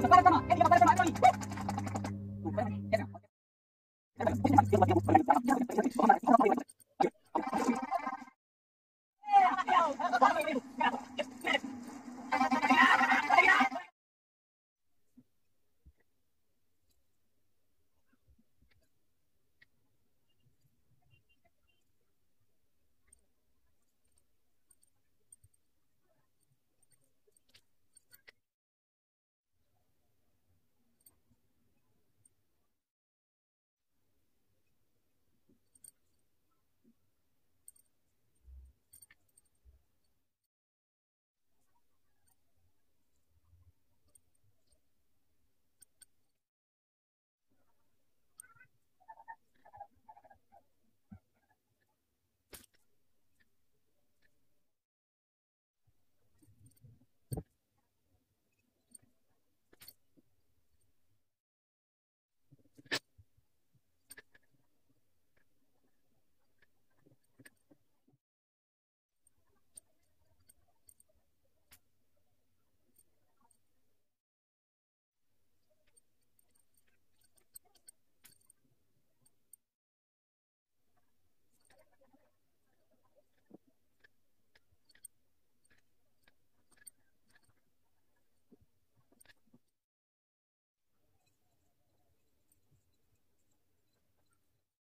¿Se?